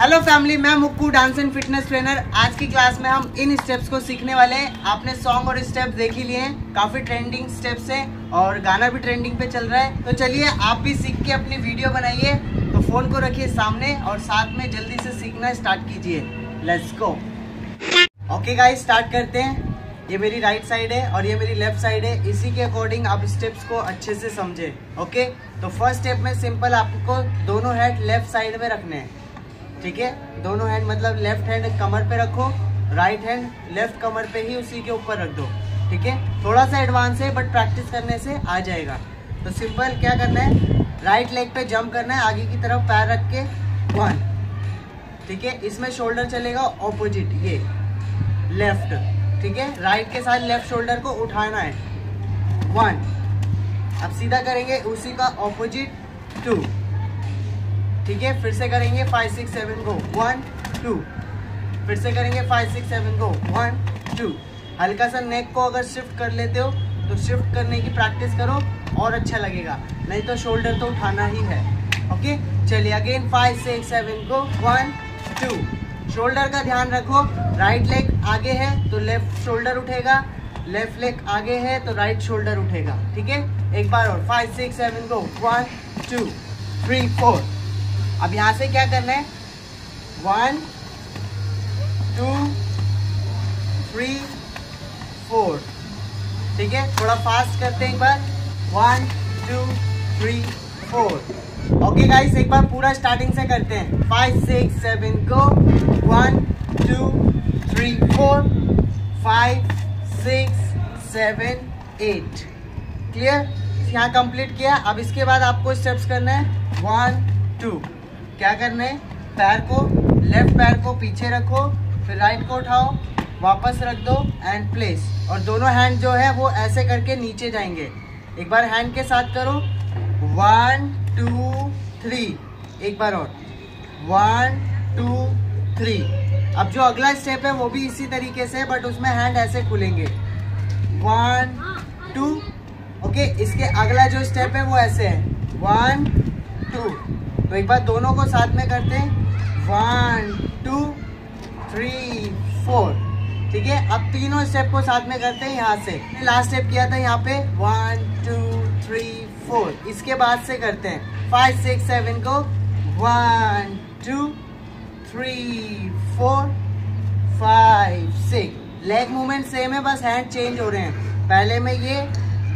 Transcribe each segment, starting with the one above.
Hello family मैं Mukku dance and fitness trainer आज की क्लास में हम इन स्टेप्स को सीखने वाले हैं। आपने सॉन्ग और स्टेप्स देख ही लिए हैं। काफ़ी ट्रेंडिंग स्टेप्स हैं और गाना भी ट्रेंडिंग पे चल रहा है। तो चलिए, आप भी सीख के अपनी वीडियो बनाइए। तो फ़ोन को रखिए सामने और साथ में जल्दी से सीखना स्टार्ट कीजिए। Let's go okay guys start करते हैं। ये मेरी राइट साइड है और ये मेरी लेफ़्ट साइड है। इसी के अकॉर्डिंग आप स्टेप्स को अच्छे से समझे। ओके तो फ़र्स्ट स्टेप में सिंपल आपको दोनों हेड लेफ़्ट साइड में रखने हैं। ठीक है? दोनों हैंड मतलब लेफ़्ट हैंड कमर पे रखो राइट हैंड लेफ़्ट कमर पे ही उसी के ऊपर रख दो, ठीक है? थोड़ा सा एडवांस है बट प्रैक्टिस करने से आ जाएगा। तो सिंपल क्या करना है? राइट लेग पे जंप करना है, आगे की तरफ़ पैर रख के वन ठीक है? इसमें शोल्डर चलेगा ऑपोजिट ये लेफ़्ट ठीक है? राइट के साथ लेफ़्ट शोल्डर को उठाना है। वन अब सीधा करेंगे उसी का ऑपोजिट टू ठीक है, फिर से करेंगे five six seven go one two फिर से करेंगे five six seven go one two हल्का सा नेक को अगर शिफ्ट कर लेते हो तो शिफ्ट करने की प्रैक्टिस करो, और अच्छा लगेगा। नहीं तो शोल्डर तो उठाना ही है। ओके चलिए again five six seven go one two shoulder का ध्यान रखो। राइट लेग आगे है तो लेफ़्ट शोल्डर उठेगा। लेफ़्ट लेग आगे है तो राइट शोल्डर उठेगा। ठीक है? एक बार और। Five six seven go one two three four अब यहाँ से क्या करना है? वन टू थ्री फोर ठीक है? थोड़ा फास्ट करते हैं एक बार. One two three four okay guys एक बार पूरा स्टार्टिंग से करते हैं. Five six seven go one two three four five six seven eight clear यहाँ कंप्लीट किया. अब इसके बाद आपको स्टेप्स करना है. वन टू क्या करना? है पैर को लेफ़्ट पैर को पीछे रखो, फिर राइट को उठाओ, वापस रख दो एंड प्लेस और दोनों हैंड जो है, वो ऐसे करके नीचे जाएँगे। एक बार हैंड के साथ करो। वन टू थ्री एक बार और। वन टू थ्री अब जो अगला स्टेप है, वो भी इसी तरीके से बट उसमें हैंड ऐसे खुलेंगे। वन टू ओके इसके अगला जो स्टेप है, वो ऐसे है। वन टू तो एक बार दोनों को साथ में करते हैं। वन टू थ्री फोर ठीक है? अब तीनों स्टेप को साथ में करते हैं यहाँ से। लास्ट स्टेप किया था यहाँ पे। वन टू थ्री फोर इसके बाद से करते हैं। फाइव सिक्स सेवन को। One two three four five six leg movement same है, बस हैंड चेंज हो रहे हैं। पहले में ये,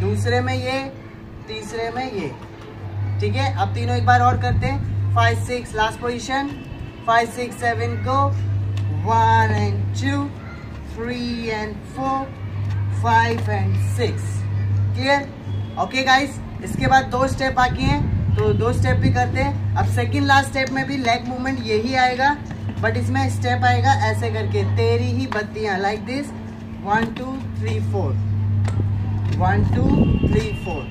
दूसरे में ये, तीसरे में ये। ठीक है? अब तीनों एक बार और करते हैं। Five six last position five six seven को one and two three and four five and six clear okay guys इसके बाद दो स्टेप बाकी हैं तो दो स्टेप भी करते हैं। अब सेकंड लास्ट स्टेप में भी लेग मूवमेंट यही आएगा बट इसमें स्टेप आएगा ऐसे करके। तेरी ही बत्तियाँ like this one two three four one two three four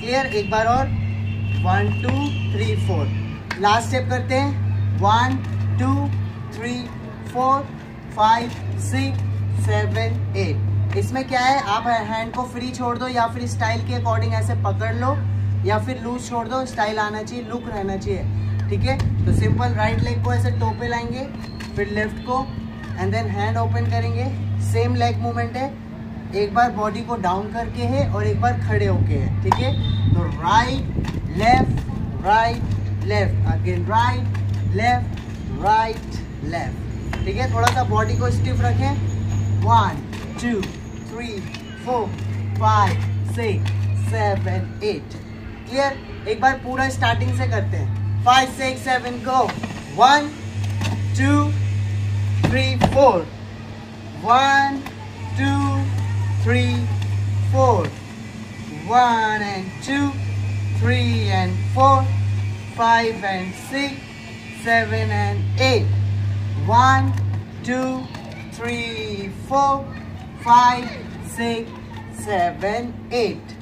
clear एक बार और। One two three four last step करते हैं. One two three four five six seven eight इसमें क्या है? आप हैंड को फ्री छोड़ दो या फिर स्टाइल के अकॉर्डिंग ऐसे पकड़ लो या फिर लूज छोड़ दो. स्टाइल आना चाहिए लुक रहना चाहिए. ठीक है? तो सिंपल राइट लेग को ऐसे टोपे लाएँगे, फिर लेफ़्ट को एंड देन हैंड ओपन करेंगे. सेम लेग मूवमेंट है. एक बार बॉडी को डाउन करके है और एक बार खड़े होके है, ठीक है? तो right left right left again right left right left ठीक है? थोड़ा सा बॉडी को स्टिफ रखें. One two three four five six seven eight clear एक बार पूरा स्टार्टिंग से करते हैं. Five six seven go one two three four one two three four one and two three and four, five and six, seven and eight. One, two, three, four, five, six, seven, eight.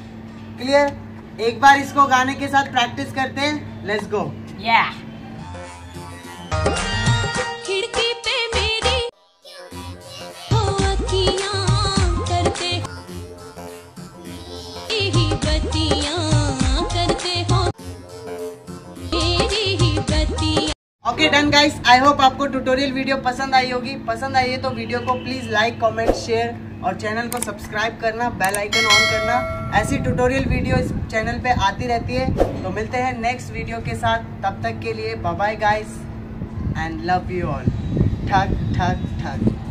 Clear एक बार इसको गाने के साथ practice करते हैं let's go या खिड़की okay done guys I hope आपको ट्यूटोरियल वीडियो पसंद आई होगी। पसंद आई है तो वीडियो को प्लीज़ लाइक कमेंट शेयर और चैनल को सब्सक्राइब करना बेल आइकन ऑन करना। ऐसी ट्यूटोरियल वीडियो इस चैनल पे आती रहती है। तो मिलते हैं नेक्स्ट वीडियो के साथ। तब तक के लिए bye bye guys and love you all ठक ठक ठक